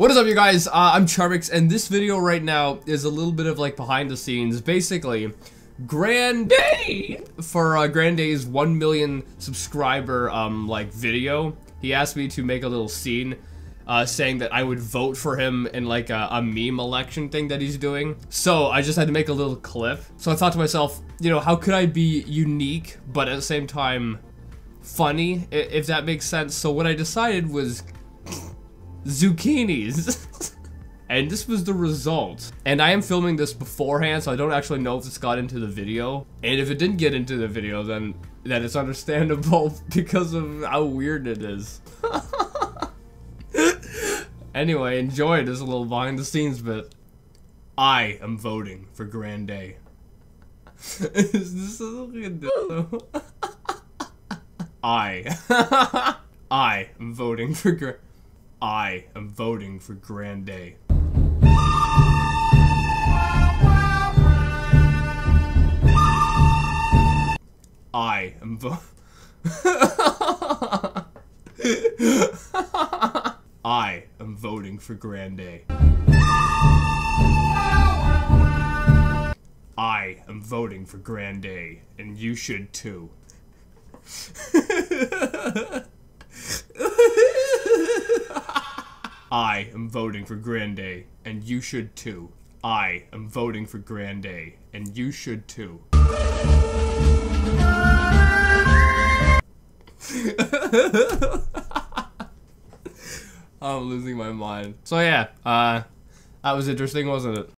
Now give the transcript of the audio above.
What is up, you guys? Uh, I'm Charmx, and this video right now is a little bit of like behind the scenes. Basically, Grand Day for uh, Grand Day's 1 million subscriber um like video. He asked me to make a little scene. Uh, saying that I would vote for him in like a, a meme election thing that he's doing. So I just had to make a little clip. So I thought to myself, you know, how could I be unique, but at the same time funny, if that makes sense. So what I decided was zucchinis. and this was the result. And I am filming this beforehand, so I don't actually know if this got into the video. And if it didn't get into the video, then, then it's understandable because of how weird it is. anyway, enjoy this little behind the scenes bit. I am voting for Grand Day. is this. I am voting for Grand. I am voting for Grand Day. I am vo- I am voting for Grand Day. I am voting for Grand Day, and you should too. I am voting for Grande, and you should too. I am voting for Grande, and you should too. I'm losing my mind. So yeah, uh, that was interesting, wasn't it?